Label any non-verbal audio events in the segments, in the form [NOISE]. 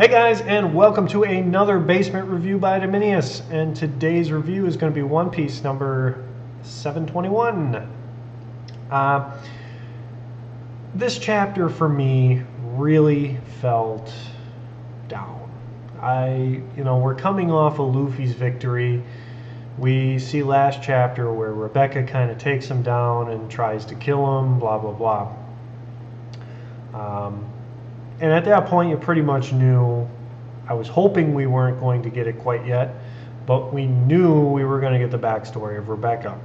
Hey guys, and welcome to another basement review by Diminias. And today's review is going to be One Piece number 721. Uh, this chapter for me really felt down. I, you know, we're coming off of Luffy's victory. We see last chapter where Rebecca kind of takes him down and tries to kill him, blah, blah, blah. Um, and at that point, you pretty much knew. I was hoping we weren't going to get it quite yet, but we knew we were going to get the backstory of Rebecca.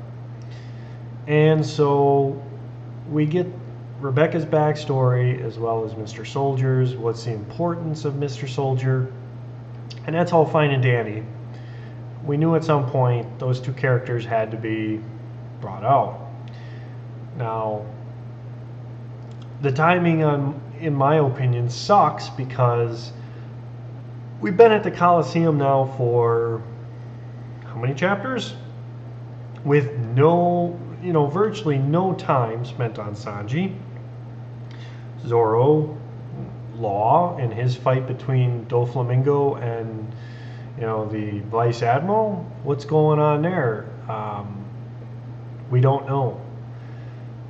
And so we get Rebecca's backstory as well as Mr. Soldier's. What's the importance of Mr. Soldier? And that's all fine and dandy. We knew at some point those two characters had to be brought out. Now, the timing on in my opinion sucks because we've been at the Coliseum now for how many chapters? With no you know virtually no time spent on Sanji. Zoro Law and his fight between Doflamingo and you know the vice admiral. What's going on there? Um, we don't know.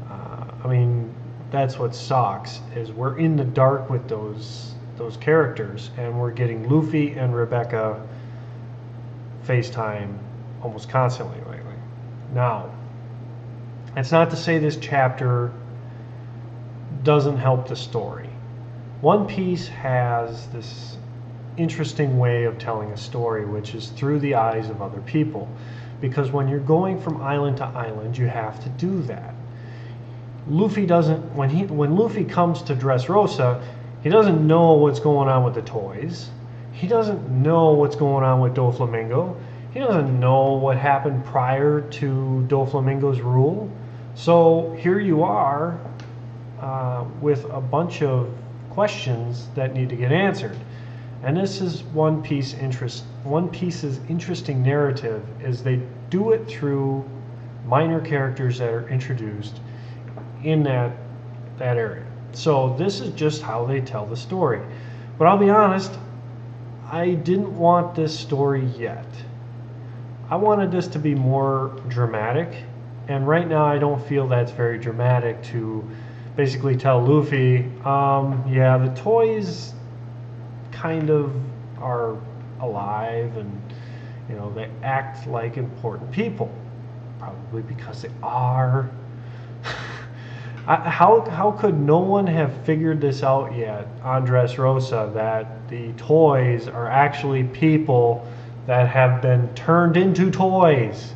Uh, I mean that's what sucks is we're in the dark with those those characters and we're getting Luffy and Rebecca FaceTime almost constantly lately. Now, it's not to say this chapter doesn't help the story. One Piece has this interesting way of telling a story, which is through the eyes of other people. Because when you're going from island to island, you have to do that. Luffy doesn't when he when Luffy comes to Dressrosa, he doesn't know what's going on with the toys. He doesn't know what's going on with Doflamingo. He doesn't know what happened prior to Doflamingo's rule. So here you are uh, with a bunch of questions that need to get answered. And this is One Piece interest. One Piece's interesting narrative is they do it through minor characters that are introduced in that that area. So this is just how they tell the story. But I'll be honest, I didn't want this story yet. I wanted this to be more dramatic, and right now I don't feel that's very dramatic to basically tell Luffy, um, yeah, the toys kind of are alive and you know they act like important people probably because they are how, how could no one have figured this out yet in Dressrosa, that the toys are actually people that have been turned into toys?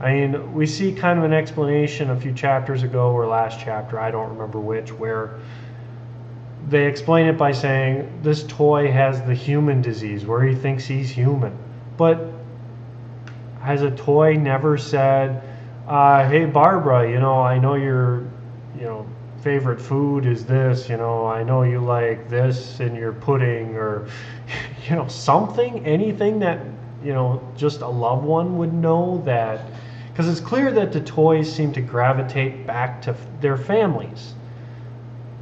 I mean, we see kind of an explanation a few chapters ago, or last chapter, I don't remember which, where they explain it by saying this toy has the human disease, where he thinks he's human. But has a toy never said, uh, hey, Barbara, you know, I know you're you know, favorite food is this, you know, I know you like this in your pudding or, [LAUGHS] you know, something, anything that, you know, just a loved one would know that, because it's clear that the toys seem to gravitate back to their families.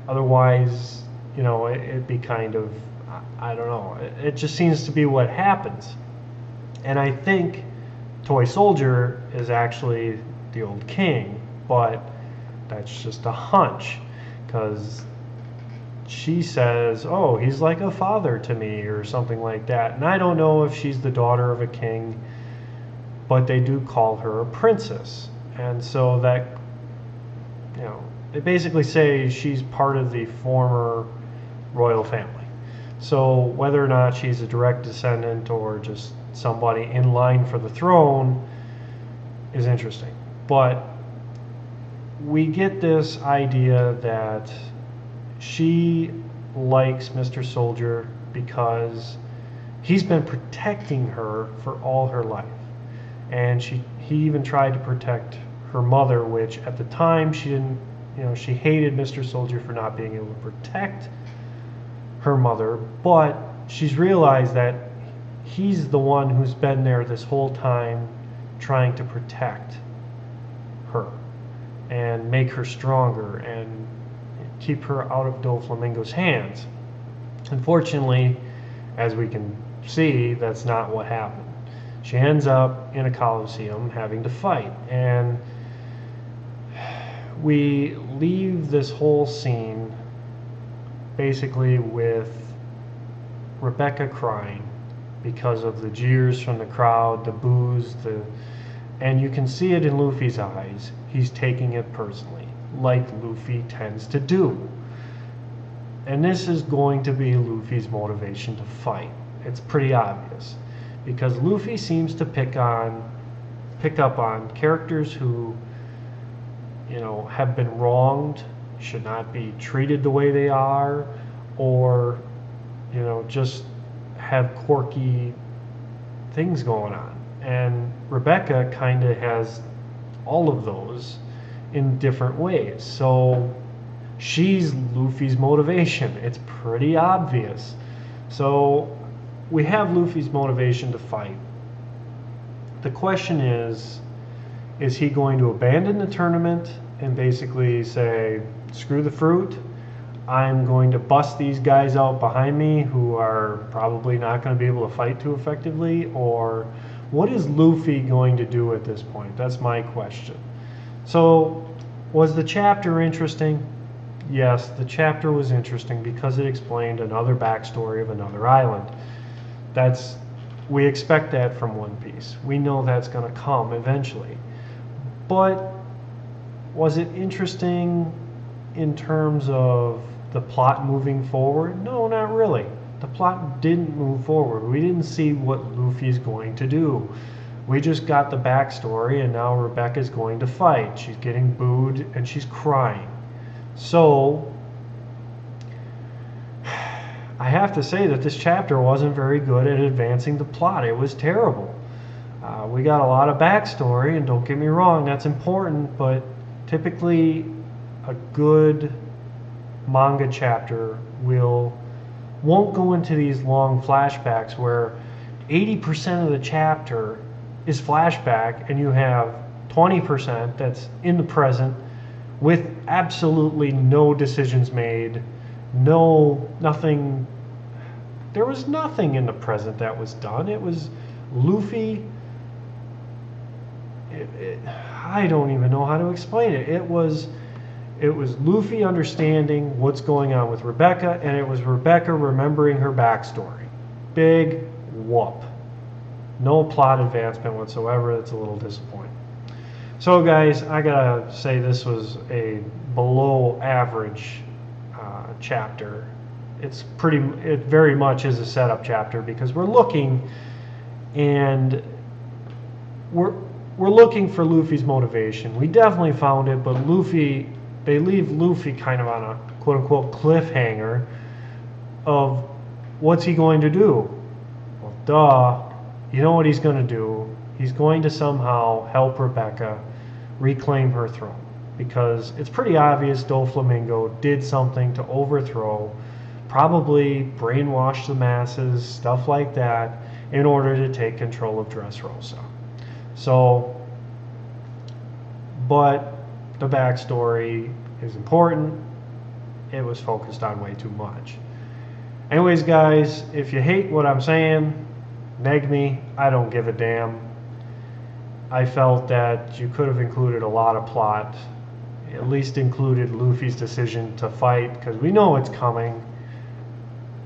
Otherwise, you know, it, would be kind of, I don't know, it, it just seems to be what happens. And I think Toy Soldier is actually the old king, but that's just a hunch because she says, "Oh, he's like a father to me," or something like that. And I don't know if she's the daughter of a king, but they do call her a princess, and so that you know they basically say she's part of the former royal family. So whether or not she's a direct descendant or just somebody in line for the throne is interesting, but we get this idea that she likes Mr. Soldier because he's been protecting her for all her life. And she he even tried to protect her mother, which at the time she didn't you know, she hated Mr. Soldier for not being able to protect her mother, but she's realized that he's the one who's been there this whole time trying to protect her and make her stronger and keep her out of Doflamingo's hands. Unfortunately, as we can see, that's not what happened. She ends up in a coliseum having to fight, and we leave this whole scene basically with Rebecca crying because of the jeers from the crowd, the boos, the and you can see it in Luffy's eyes. He's taking it personally, like Luffy tends to do. And this is going to be Luffy's motivation to fight. It's pretty obvious because Luffy seems to pick on pick up on characters who you know have been wronged, should not be treated the way they are or you know just have quirky things going on. And Rebecca kind of has all of those in different ways. So she's Luffy's motivation. It's pretty obvious. So we have Luffy's motivation to fight. The question is is he going to abandon the tournament and basically say, screw the fruit? I'm going to bust these guys out behind me who are probably not going to be able to fight too effectively? Or what is Luffy going to do at this point? That's my question. So, was the chapter interesting? Yes, the chapter was interesting because it explained another backstory of another island. That's we expect that from One Piece. We know that's going to come eventually. But was it interesting in terms of the plot moving forward? No, not really. The plot didn't move forward. We didn't see what Luffy's going to do. We just got the backstory, and now Rebecca's going to fight. She's getting booed and she's crying. So, [SIGHS] I have to say that this chapter wasn't very good at advancing the plot. It was terrible. Uh, we got a lot of backstory, and don't get me wrong, that's important, but typically a good manga chapter will won't go into these long flashbacks where 80% of the chapter is flashback and you have 20% that's in the present with absolutely no decisions made no nothing. There was nothing in the present that was done. It was luffy. It, it, i don't even know how to explain it. It was it was Luffy understanding what's going on with Rebecca, and it was Rebecca remembering her backstory. Big whoop. No plot advancement whatsoever. That's a little disappointing. So, guys, I gotta say this was a below average uh, chapter. It's pretty. It very much is a setup chapter because we're looking, and we're we're looking for Luffy's motivation. We definitely found it, but Luffy they leave Luffy kind of on a quote unquote cliffhanger of what's he going to do? Well, duh. You know what he's going to do? He's going to somehow help Rebecca reclaim her throne because it's pretty obvious Doflamingo did something to overthrow, probably brainwash the masses, stuff like that, in order to take control of Dressrosa. So, but the backstory is important. It was focused on way too much. Anyways, guys, if you hate what I'm saying, neg me. I don't give a damn. I felt that you could have included a lot of plot, at least included Luffy's decision to fight, because we know it's coming.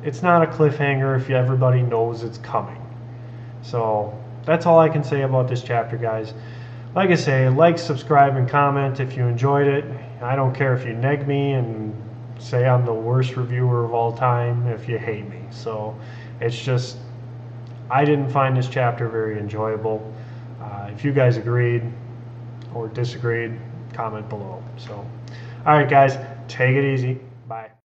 It's not a cliffhanger if everybody knows it's coming. So that's all I can say about this chapter, guys like I say, like, subscribe, and comment if you enjoyed it. I don't care if you neg me and say I'm the worst reviewer of all time if you hate me. So it's just, I didn't find this chapter very enjoyable. Uh, if you guys agreed or disagreed, comment below. So, all right, guys, take it easy. Bye.